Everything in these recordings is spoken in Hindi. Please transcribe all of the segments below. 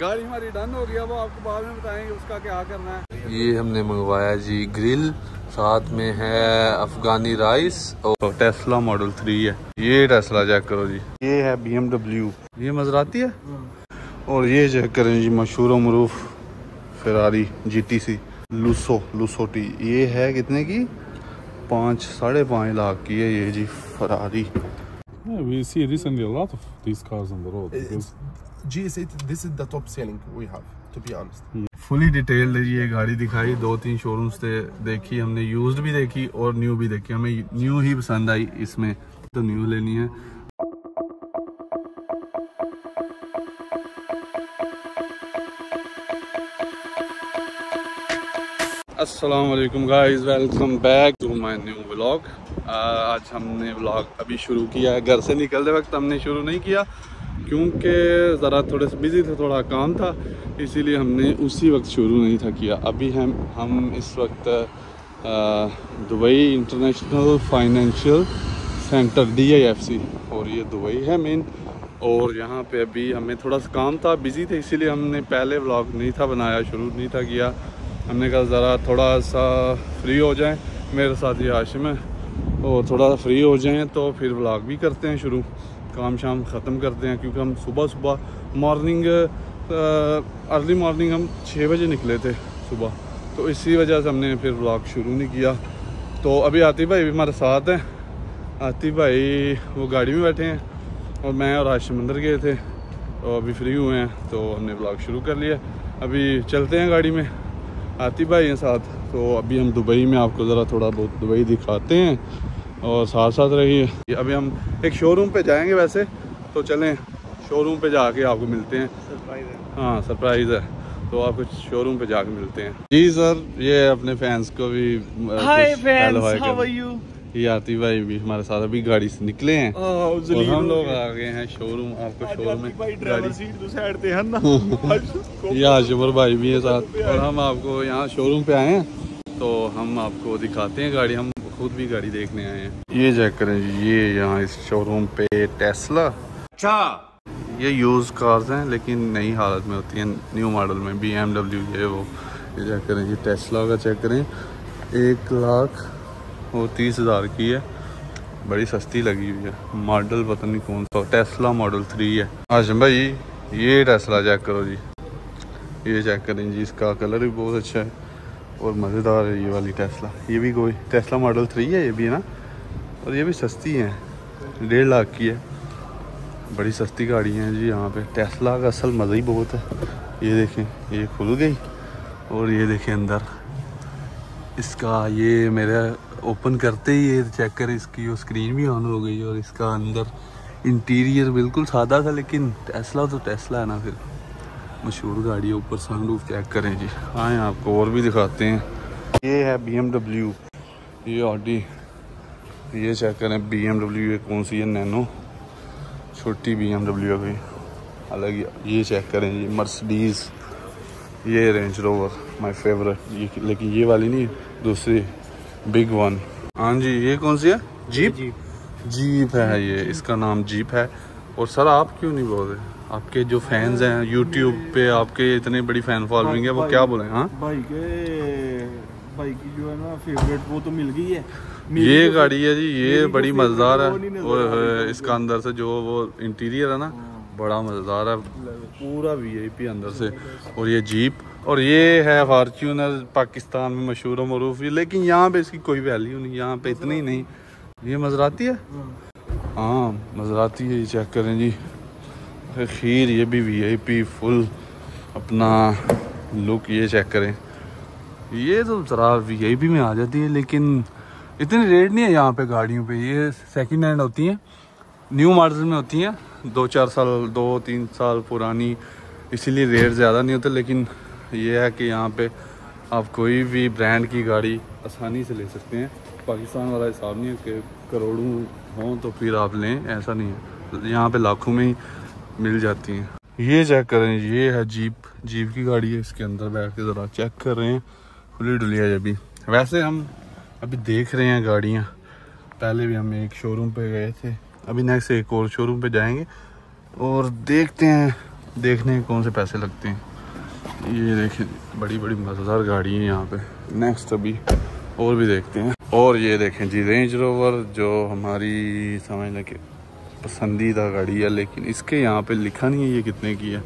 गाड़ी हमारी डन हो गया वो आपको बाद में बताएँगे उसका क्या करना है। ये हमने मंगवाया जी ग्रिल साथ में है अफगानी राइस और टेस्ला मॉडल थ्री है। ये टेस्ला चेक करो जी। ये है बी एमडब्ल्यू ये मजराती है? और ये चेक करें जी मशहूर मरूफ Ferrari G T C Lusso Lusso T ये है कितने की? पाँच साढ़े पाँच लाख की है ये जी Ferrari Yeah, we see recently a lot of these cars on the road. Because GS8, this is the top selling we have, to be honest. Fully detailed ये गाड़ी दिखाई दो तीन शोरूम से देखी हमने यूज्ड भी देखी और न्यू भी देखी। हमें न्यू ही पसंद आई इसमें तो न्यू लेनी है। अस्सलाम वालेकुम guys welcome back to my new vlog आज हमने व्लॉग अभी शुरू किया है घर से निकलते वक्त हमने शुरू नहीं किया। क्योंकि ज़रा थोड़े से बिज़ी थे, थोड़ा काम था, इसीलिए हमने उसी वक्त शुरू नहीं था किया। अभी हम हम इस वक्त Dubai International Financial Centre D I F C और ये दुबई है मेन और यहाँ पे अभी हमें थोड़ा सा काम था बिज़ी थे, इसीलिए हमने पहले व्लॉग नहीं था बनाया, शुरू नहीं था किया। हमने कहा ज़रा थोड़ा सा फ्री हो जाए, मेरे साथ ये हाशिम है। और थोड़ा फ्री हो जाएँ तो फिर व्लॉग भी करते हैं शुरू। काम शाम ख़त्म करते हैं क्योंकि हम सुबह सुबह मॉर्निंग अर्ली मॉर्निंग हम छः बजे निकले थे सुबह। तो इसी वजह से हमने फिर व्लॉग शुरू नहीं किया। तो अभी आतिफ भाई भी हमारे साथ हैं। आतिफ भाई वो गाड़ी में बैठे हैं और मैं और हाशिम अंदर गए थे। तो अभी फ्री हुए हैं तो हमने ब्लॉग शुरू कर लिया। अभी चलते हैं गाड़ी में। आती भाई हैं साथ। तो अभी हम दुबई में आपको ज़रा थोड़ा बहुत दुबई दिखाते हैं। और साथ साथ रहिए अभी हम एक शोरूम पे जाएँगे वैसे तो चलें शोरूम पे जाके आपको मिलते हैं। हाँ। सरप्राइज़ है। तो आपको शोरूम पे जाके मिलते हैं। जी सर ये अपने फैंस को भी hi fans how are you ये आती भाई भी हमारे साथ अभी गाड़ी से निकले हैं। और हम लोग आ गए हैं शोरूम आपको शोरूम में गाड़ी। सीट साइड पे है ना। ये आशुमर भाई भी है साथ। और हम आपको यहाँ शोरूम पे आए हैं तो हम आपको दिखाते हैं गाड़ी। हम खुद भी गाड़ी देखने आए हैं। ये चेक करें जी ये यहाँ इस शोरूम पे टेस्ला अच्छा। ये यूज़ कार्स हैं लेकिन नई हालत में होती हैं न्यू मॉडल में बी एमडब्ल्यू ये वो। ये चेक करें जी टेस्ला का चेक करें। एक लाख वो तीस हज़ार की है। बड़ी सस्ती लगी हुई है। मॉडल पता नहीं कौन सा टेस्ला मॉडल थ्री है। आशम भाई ये टेस्ला चेक करो जी। ये चेक करें जी इसका कलर भी बहुत अच्छा है। और मज़ेदार है ये वाली टेस्ला ये भी कोई टेस्ला मॉडल थ्री है, ये भी है ना? और ये भी सस्ती है, डेढ़ लाख की है। बड़ी सस्ती गाड़ी है जी यहाँ पे। टेस्ला का असल मज़ा ही बहुत है। ये देखें, ये खुल गई और ये देखें अंदर। इसका ये मेरा ओपन करते ही ये चेक कर, इसकी वो स्क्रीन भी ऑन हो गई और इसका अंदर इंटीरियर बिल्कुल सादा था, लेकिन टेस्ला तो टेस्ला है ना फिर। मशहूर गाड़ी है ऊपर सनरूफ चेक करें जी। आए आपको और भी दिखाते हैं। ये है बी एम डब्ल्यू ये ऑडी ये चेक करें बी एम डब्ल्यू ये कौन सी है? नैनो छोटी बी एम डब्ल्यू है कोई अलग ये चेक करें जी मर्सडीज़ ये रेंज रोवर माय फेवरेट ये लेकिन ये वाली नहीं दूसरी। बिग वन हाँ जी ये कौन सी है? जीप जीप है ये इसका नाम जीप है। और सर आप क्यों नहीं बोल रहे? आपके जो फैंस हैं यूट्यूब पे आपके इतनी बड़ी फ़ैन फॉलोइंग है वो क्या बोले हाँ? भाई के भाई की जो है ना फेवरेट वो तो मिल गई है। ये गाड़ी है जी ये बड़ी मज़ेदार है। और इसका अंदर से जो वो इंटीरियर है ना हाँ। बड़ा मज़ेदार है। पूरा वीआईपी अंदर से। और ये जीप और ये है फार्चूनर पाकिस्तान में मशहूर मरूफ लेकिन यहाँ पे इसकी कोई वैल्यू नहीं यहाँ पे इतनी नहीं। ये मजराती है? हाँ। मजराती है ये चेक करें जी। खीर ये भी वीआईपी फुल अपना लुक ये चेक करें। ये तो ज़रा वीआईपी में आ जाती है, लेकिन इतनी रेट नहीं है यहाँ पे गाड़ियों पे। ये सेकंड हैंड होती हैं न्यू मॉडल में होती हैं। दो चार साल, दो, तीन साल पुरानी, इसीलिए रेट ज़्यादा नहीं होते, लेकिन ये है कि यहाँ पे आप कोई भी ब्रांड की गाड़ी आसानी से ले सकते हैं। पाकिस्तान वाला हिसाब नहीं है कि करोड़ों हों तो फिर आप लें, ऐसा नहीं है। यहाँ पे लाखों में ही मिल जाती हैं। ये चेक करें ये है जीप। जीप की गाड़ी है, इसके अंदर बैठ के ज़रा चेक कर रहे हैं। खुली डुलिया अभी। वैसे हम अभी देख रहे हैं गाड़ियाँ। पहले भी हम एक शोरूम पे गए थे। अभी नेक्स्ट एक और शोरूम पे जाएँगे। और देखते हैं, देखने के कौन से पैसे लगते हैं। ये देखें बड़ी बड़ी मज़ेदार गाड़ी है यहाँ पे। नेक्स्ट अभी और भी देखते हैं। और ये देखें जी रेंज रोवर जो हमारी समझ लें कि पसंदीदा गाड़ी है, लेकिन इसके यहाँ पे लिखा नहीं है ये कितने की है।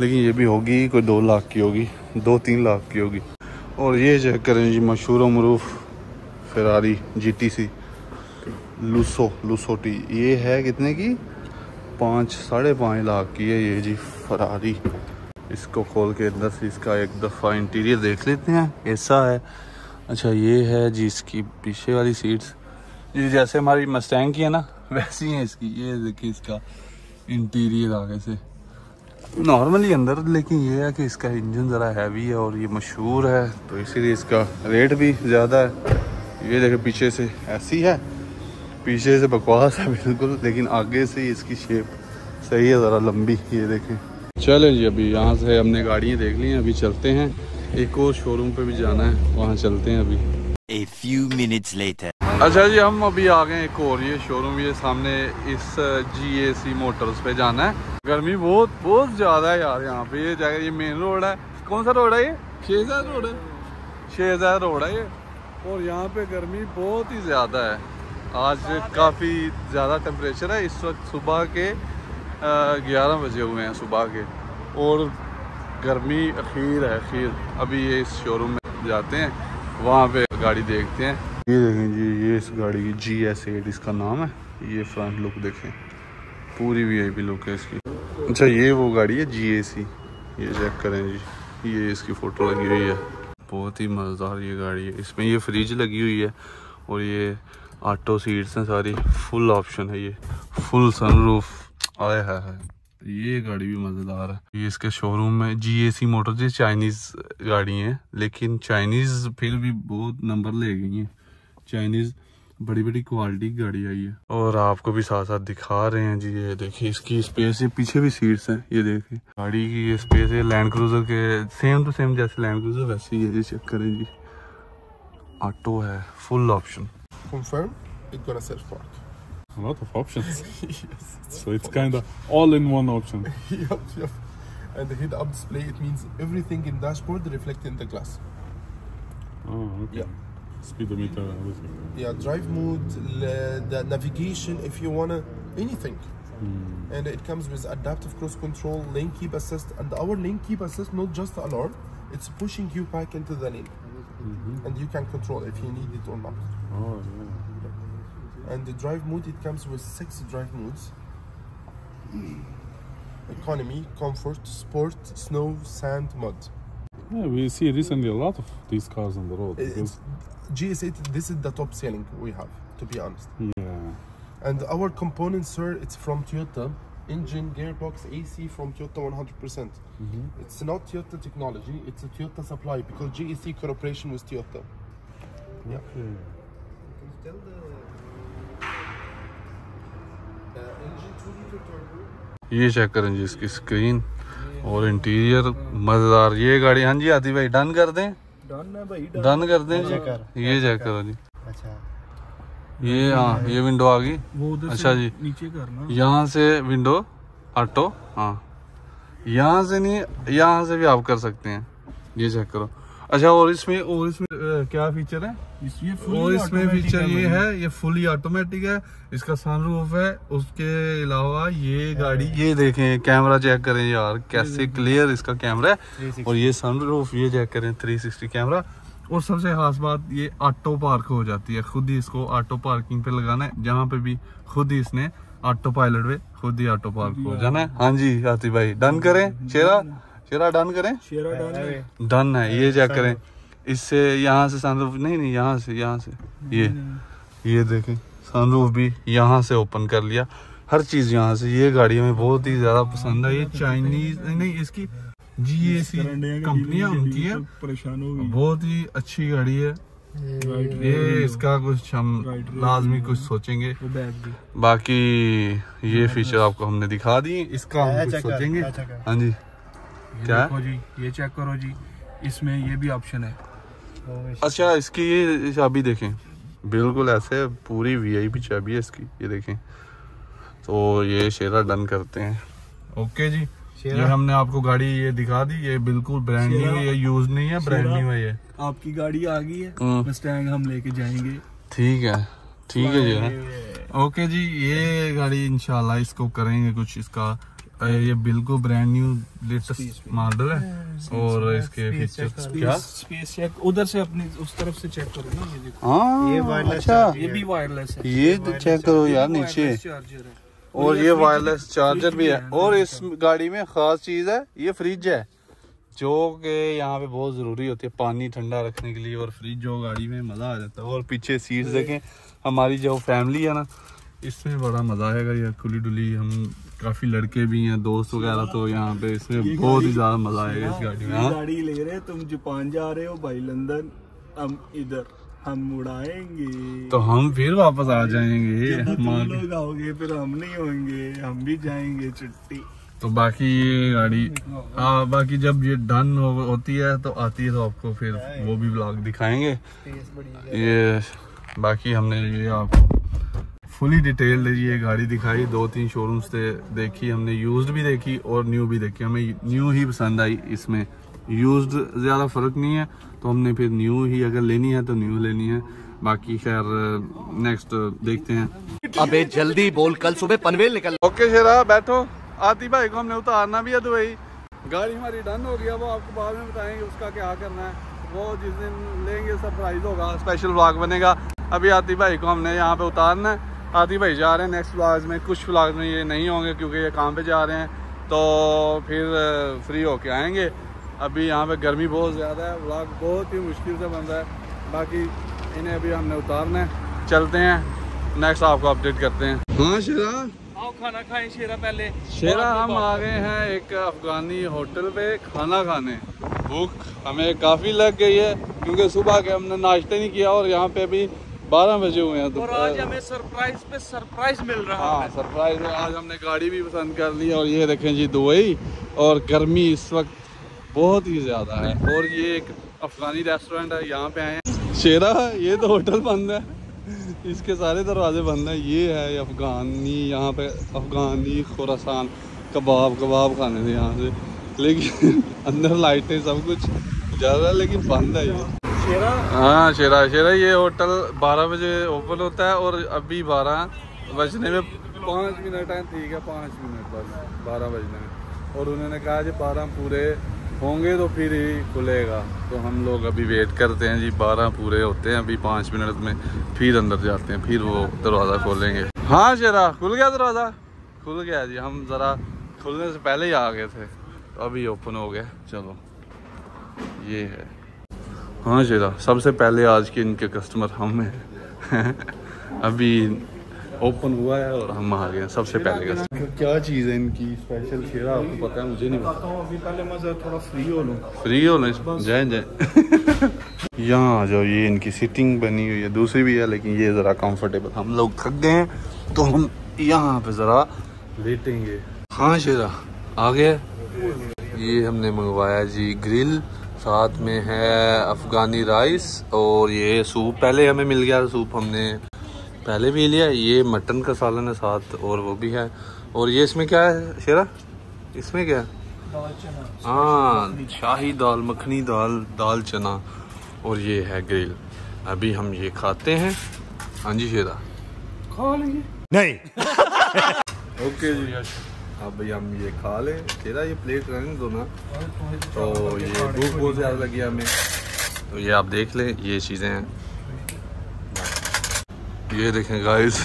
लेकिन ये भी होगी, कोई दो लाख की होगी, दो तीन लाख की होगी। और ये चेक करें जी मशहूर मरूफ Ferrari G T C Lusso T. ये है कितने की? पाँच, साढ़े पाँच लाख की है ये जी फरारी। इसको खोल के अंदर से इसका एक दफ़ा इंटीरियर देख लेते हैं, ऐसा है। अच्छा ये है जी इसकी पीछे वाली सीट्स जी, जैसे हमारी मस्टैंग की है ना वैसी है इसकी, ये देखिए इसका इंटीरियर आगे से। नॉर्मली अंदर, लेकिन ये है कि इसका इंजन ज़रा हैवी है और ये मशहूर है तो इसीलिए इसका रेट भी ज़्यादा है। ये देखे पीछे से ऐसी है, पीछे से बकवास है बिल्कुल, लेकिन आगे से इसकी शेप सही है, ज़रा लंबी, ये देखें। चले जी, अभी यहाँ से हमने गाड़ियाँ देख ली हैं, अभी चलते हैं। एक और शोरूम पे भी जाना है, वहाँ चलते हैं अभी। A few minutes later. अच्छा जी हम अभी आ गए एक और ये शोरूम ये सामने इस जी ए सी मोटर्स पे जाना है। गर्मी बहुत बहुत ज़्यादा है यार यहाँ पे। ये जगह ये मेन रोड है। कौन सा रोड है ये? शेजाद रोड है। शेजाद रोड है ये। और यहाँ पे गर्मी बहुत ही ज़्यादा है। आज काफ़ी ज़्यादा टेम्परेचर है। इस वक्त सुबह के ग्यारह बजे हुए हैं सुबह के। और गर्मी अखीर है अखीर। अभी ये इस शोरूम में जाते हैं। वहाँ पे गाड़ी देखते हैं। ये देखें जी ये इस गाड़ी की जी एस एट इसका नाम है। ये फ्रंट लुक देखें। पूरी वी आई पी लुक है इसकी। अच्छा ये वो गाड़ी है जी ए सी ये चेक करें जी। ये इसकी फ़ोटो लगी हुई है। बहुत ही मज़ेदार ये गाड़ी है। इसमें ये फ्रिज लगी हुई है और ये ऑटो सीट्स हैं सारी। फुल ऑप्शन है ये। फुल सनरूफ आया है, है ये गाड़ी भी मज़ेदार है। ये इसके शोरूम में जी ए सी मोटर जी चाइनीज़ गाड़ी है लेकिन चाइनीज़ फिर भी बहुत नंबर ले गई हैं। चाइनीज़ बड़ी बड़ी क्वालिटी की गाड़ी आई है। और आपको भी साथ साथ दिखा रहे हैं जी ये देखिए इसकी स्पेस ये पीछे भी सीट्स हैं ये देखिए। गाड़ी की ये स्पेस है लैंड क्रूजर के सेम टू तो सेम जैसे लैंड क्रूजर वैसे ही ये चेक करें जी। ऑटो है full option Speedometer, everything. Yeah, drive mode, the navigation, if you wanna, anything. Hmm. And it comes with adaptive cruise control, lane keep assist, and our lane keep assist not just alarm, it's pushing you back into the lane, mm-hmm. and you can control if you need it or not. Oh, yeah. And the drive mode, it comes with six drive modes: economy, comfort, sport, snow, sand, mud. Yeah, we see recently a lot of these cars on the road. It's GS8. This is the top selling we have, to be honest. yeah. And our components, sir, it's from Toyota. Engine, gearbox, AC from Toyota 100%. Mm -hmm. It's not Toyota technology, it's a Toyota supply because GEC cooperation with Toyota. Yeah. Okay. engine 2 liter turbo. ये चेक करें जी इसकी स्क्रीन और इंटीरियर मज़ेदार ये गाड़ी हाँ जी आती भाई डन कर दें डन है भाई डन। कर दे ये चेक करो जी। अच्छा। ये हाँ ये विंडो आ गई। अच्छा जी। नीचे करना। यहाँ से विंडो ऑटो हाँ। यहाँ से नहीं यहाँ से भी आप कर सकते हैं। ये चेक करो। अच्छा और इसमें और इसमें क्या फीचर है? ये और इसमें फीचर ये है ये फुली ऑटोमेटिक है। इसका सनरूफ है उसके अलावा ये गाड़ी ये देखें कैमरा चेक करें यार कैसे क्लियर इसका कैमरा है। और ये सनरूफ ये चेक करें 360 कैमरा और सबसे खास बात ये ऑटो पार्क हो जाती है। खुद ही इसको ऑटो पार्किंग पे लगाना है जहाँ पे भी खुद ही इसने ऑटो पायलट पे खुद ही ऑटो पार्क हो जाना है। हाँ जी आती भाई डन करें शेरा शेरा डन करें? शेरा डन है डन है ये चेक करें? इससे यहाँ से सनरूफ नहीं नहीं यहाँ से यहाँ से। ये ये देखें सनरूफ भी यहाँ से ओपन कर लिया। हर चीज़ यहाँ से ये गाड़ी हमें बहुत ही ज़्यादा पसंद है ये चाइनीज़ नहीं, नहीं इसकी जी ए सी कंपनियाँ उनकी है। परेशान हो गई। बहुत ही अच्छी गाड़ी है। ये इसका कुछ हम लाजमी कुछ सोचेंगे। बाकी ये फीचर आपको हमने दिखा दी इसका हम कुछ सोचेंगे। हाँ जी। ये क्या? देखो जी ये चेक करो जी इसमें ये भी ऑप्शन है। अच्छा इसकी ये चाबी देखें। बिल्कुल ऐसे पूरी वीआईपी चाबी है इसकी ये देखें। तो ये शेरा डन करते हैं। ओके जी ये हमने आपको गाड़ी ये दिखा दी ये बिल्कुल ब्रांड न्यू है ये यूज़ नहीं है ब्रांड न्यू है ये। आपकी गाड़ी आ गई है। मस्टैंग हम लेके जाएँगे। ठीक है ठीक है जी। ओके जी ये गाड़ी इंशाल्लाह इसको करेंगे कुछ इसका ये बिल्कुल ब्रांड न्यू लेटेस्ट मॉडल है और इसके फीचर्स क्या? स्पेस चेक उधर से अपनी उस तरफ़ से चेक करो ना ये देखो। हाँ अच्छा। ये भी वायरलेस है। ये चेक करो यार नीचे। चार्जर और ये वायरलेस चार्जर भी है और इस गाड़ी में खास चीज़ है ये फ्रिज है जो कि यहाँ पे बहुत ज़रूरी होती है पानी ठंडा रखने के लिए और फ्रिज जो गाड़ी में मज़ा आ जाता है। और पीछे सीट्स देखें हमारी जो फैमिली है ना इसमें बड़ा मज़ा आएगा ये खुली डुली हम काफ़ी लड़के भी हैं दोस्त वगैरह तो यहाँ पे इसमें बहुत ही ज़्यादा मज़ा आएगा इस गाड़ी में हाँ। गाड़ी ले रहे तुम जापान जा रहे हो भाई लंदन हम इधर हम उड़ाएँगे। तो हम फिर वापस आ जाएँगे हमारे लोग आओगे फिर हम नहीं होंगे हम भी जाएँगे छुट्टी। तो बाकी ये गाड़ी आ, बाकी जब ये डन हो, होती है तो आती है तो आपको फिर वो भी ब्लॉग दिखाएँगे। ये बाकी हमने ये आपको फुली डिटेल्ड ये गाड़ी दिखाई दो तीन शोरूम्स से देखी हमने यूज्ड भी देखी और न्यू भी देखी। हमें न्यू ही पसंद आई इसमें। यूज्ड ज़्यादा फ़र्क नहीं है तो हमने फिर न्यू ही अगर लेनी है तो न्यू लेनी है। बाकी खैर नेक्स्ट देखते हैं। अबे जल्दी बोल कल सुबह पनवेल निकल। ओके शेरा बैठो। आती भाई को हमने उतारना भी है दुबई। गाड़ी हमारी डन हो गया वो आपको बाद में बताएँगे उसका क्या करना है। वो जिस दिन लेंगे सरप्राइज़ होगा स्पेशल व्लॉग बनेगा। अभी आती भाई को हमने यहाँ पे उतारना है। आती भाई जा रहे हैं नेक्स्ट व्लॉग में। कुछ व्लॉग में ये नहीं होंगे क्योंकि ये काम पे जा रहे हैं। तो फिर फ्री होके आएँगे। अभी यहाँ पे गर्मी बहुत ज़्यादा है। व्लॉग बहुत ही मुश्किल से बन रहा है। बाकी इन्हें अभी हमने उतारना है। चलते हैं। नेक्स्ट आपको अपडेट करते हैं। हाँ शेरा? आओ खाना खाएँ शेरा पहले। शेरा हम आ गए हैं एक अफगानी होटल पे खाना खाने। भूख हमें काफ़ी लग गई है क्योंकि सुबह के हमने नाश्ता नहीं किया और यहाँ पे अभी बारह बजे हुए हैं तो और आज हमें सरप्राइज़ पे सरप्राइज़ मिल रहा हाँ है। सरप्राइज़ है। आज हमने गाड़ी भी पसंद कर ली और ये देखें जी दुबई और गर्मी इस वक्त बहुत ही ज़्यादा है। और ये एक अफगानी रेस्टोरेंट है यहाँ पे आए हैं। शेरा ये तो होटल बंद है। इसके सारे दरवाजे बंद हैं। ये है अफगानी यहाँ पे अफगानी खुरासान कबाब कबाब खाने थे यहाँ से। लेकिन अंदर लाइटें सब कुछ ज़्यादा लेकिन बंद है ये। हाँ शेरा शेरा ये होटल 12 बजे ओपन होता है और अभी 12 बजने में पाँच मिनट है ठीक है पाँच मिनट बस 12 बजने में। और उन्होंने कहा जी 12 पूरे होंगे तो फिर ही खुलेगा। तो हम लोग अभी वेट करते हैं जी 12 पूरे होते हैं अभी पाँच मिनट में फिर अंदर जाते हैं फिर वो दरवाज़ा खोलेंगे। हाँ शेरा खुल गया दरवाज़ा? खुल गया जी हम ज़रा खुलने से पहले ही आ गए थे तो अभी ओपन हो गया चलो। ये है। हाँ शेरा सबसे पहले आज के इनके कस्टमर हम हैं। अभी ओपन हुआ है और हम आ गए हैं सबसे पहले कस्टमर क्या चीज़ है इनकी स्पेशल शेरा? आपको पता है मुझे नहीं पता। अभी पहले मैं थोड़ा फ्री हो लूँ। फ्री हो ना जय जय। यहाँ आ जाओ ये इनकी सीटिंग बनी हुई है। दूसरी भी है लेकिन ये ज़रा कंफर्टेबल हम लोग थक गए हैं तो हम यहाँ पे ज़रा लेटेंगे। हाँ शेरा आ गया। ये हमने मंगवाया जी ग्रिल साथ में है अफगानी राइस और ये सूप पहले हमें मिल गया सूप हमने पहले भी लिया ये मटन का सालन है साथ और वो भी है। और ये इसमें क्या है शेरा? इसमें क्या? है हाँ शाही दाल मखनी दाल दाल चना और ये है ग्रिल। अभी हम ये खाते हैं। हाँ जी शेरा। खा लेंगे। नहीं। ओके जी। अब भाई हम ये खा लें। तेरा ये प्लेट रहने दो ना। तो ये भूख बहुत ज़्यादा लगी हमें। तो ये आप देख लें ये चीज़ें हैं। ये देखें गाइस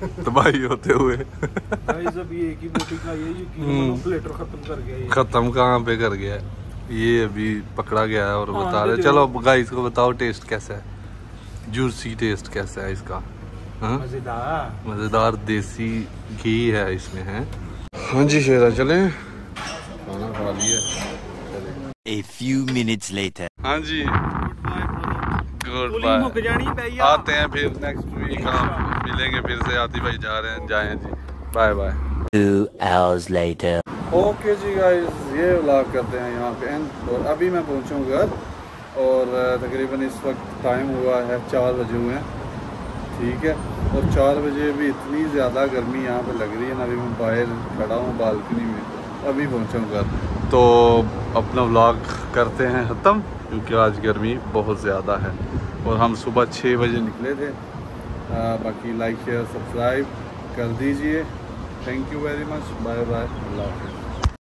तबाही होते हुए। ही है खत्म ये। ख़त्म कहाँ पे कर गया ये अभी पकड़ा गया है और हाँ, बता रहे चलो गाइस को बताओ टेस्ट कैसा है? जूसी टेस्ट कैसा है इसका? हाँ? मज़ेदार। मज़ेदार देसी घी है इसमें है? हाँ जी शेरा चले खाना खा लिया A few minutes later. हाँ जी गुड बाय मुक जानी भैया आते हैं फिर नेक्स्ट वीक आप मिलेंगे फिर से आती भाई जा रहे हैं जाए जी bye bye Two hours later. Okay जी गाइस ये व्लॉग करते हैं यहाँ पे एंड और अभी मैं पहुँचूँ घर और तकरीबन इस वक्त टाइम हुआ है चार बजे हुए हैं ठीक है। और चार बजे भी इतनी ज़्यादा गर्मी यहाँ पे लग रही है ना अभी मैं बाहर खड़ा हूँ बालकनी में अभी पहुँचा घर। तो अपना व्लॉग करते हैं ख़त्म क्योंकि आज गर्मी बहुत ज़्यादा है। और हम सुबह छः बजे निकले थे। आ, बाकी लाइक शेयर सब्सक्राइब कर दीजिए। Thank you very much bye bye अल्लाह हाफिज़।